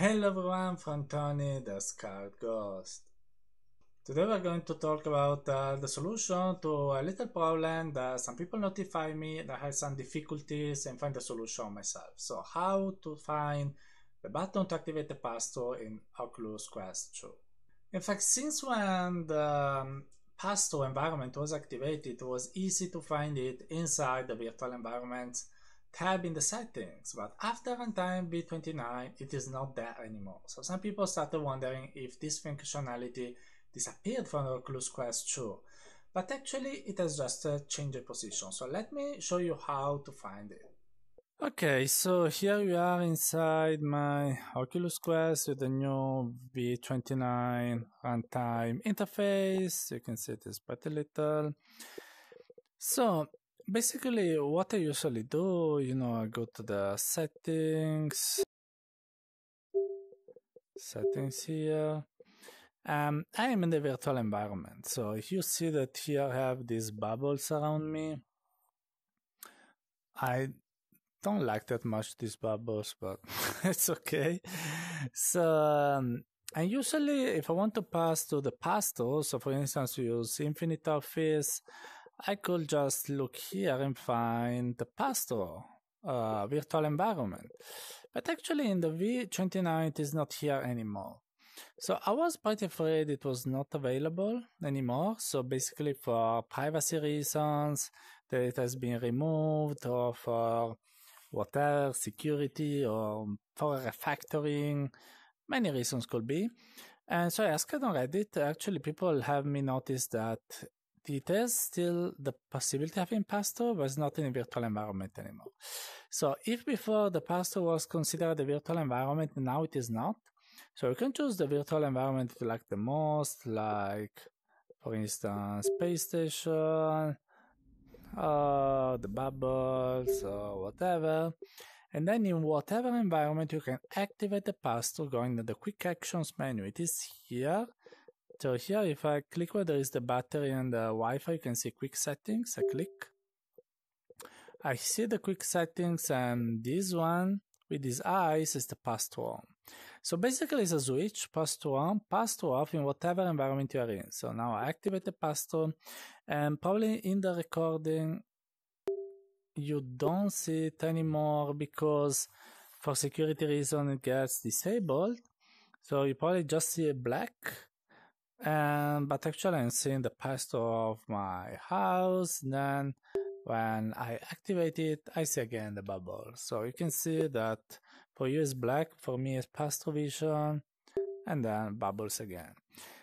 Hello everyone from Tony the Skarredghost. Today we're going to talk about uh, the solution to a little problem that some people notify me that I had some difficulties and find the solution myself. So how to find the button to activate the passthrough in Oculus Quest 2. In fact, since when the um, passthrough environment was activated, it was easy to find it inside the virtual environment tab in the settings, but after runtime v29, it is not there anymore. So some people started wondering if this functionality disappeared from Oculus Quest 2, but actually it has just uh, changed position. So let me show you how to find it. Okay, so here we are inside my Oculus Quest with the new V29 runtime interface. You can see it is quite a little. So basically what I usually do, you know, I go to the settings, settings here. Um, I am in the virtual environment. So if you see that here I have these bubbles around me, I don't like that much these bubbles, but it's okay. So, um, and usually if I want to pass to the passthrough, so for instance, we use Infinite Office, I could just look here and find the passthrough uh, virtual environment. But actually in the V29 it is not here anymore. So I was quite afraid it was not available anymore. So basically for privacy reasons that it has been removed or for whatever security or for refactoring, many reasons could be. And so I asked on Reddit, actually people have me noticed that it is still the possibility of having passthrough, but it's not in a virtual environment anymore. So if before the passthrough was considered a virtual environment, now it is not. So you can choose the virtual environment you like the most, like for instance, space station, uh, the bubbles, or whatever. And then in whatever environment you can activate the passthrough going to the quick actions menu. It is here so here, if I click where there is the battery and the Wi-Fi, you can see quick settings. I click. I see the quick settings and this one with these eyes is the passthrough on. So basically it's a switch, passthrough on, passthrough off in whatever environment you are in. So now I activate the passthrough and probably in the recording you don't see it anymore because for security reason it gets disabled. So you probably just see a black and but actually I'm seeing the passthrough of my house then when I activate it I see again the bubble. So you can see that for you is black for me is passthrough vision and then bubbles again.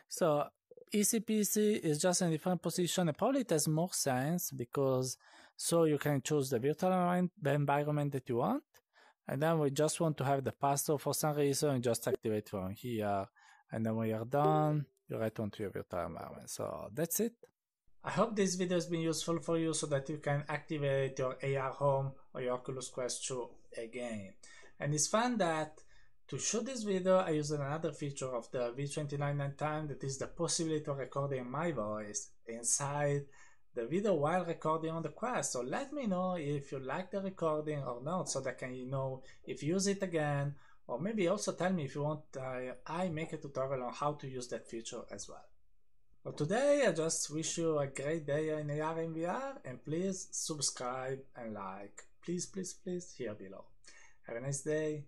So ECPC is just in a different position and probably it has more sense because so you can choose the virtual environment that you want and then we just want to have the passthrough for some reason and just activate from here and then when you're done you write onto your virtual environment. So that's it. I hope this video has been useful for you so that you can activate your AR Home or your Oculus Quest 2 again. And it's fun that to shoot this video, I used another feature of the V29 time that is the possibility of recording my voice inside the video while recording on the Quest. So let me know if you like the recording or not so that I can know if you use it again or maybe also tell me if you want uh, I make a tutorial on how to use that feature as well. For today, I just wish you a great day in AR and VR and please subscribe and like. Please, please, please, here below. Have a nice day.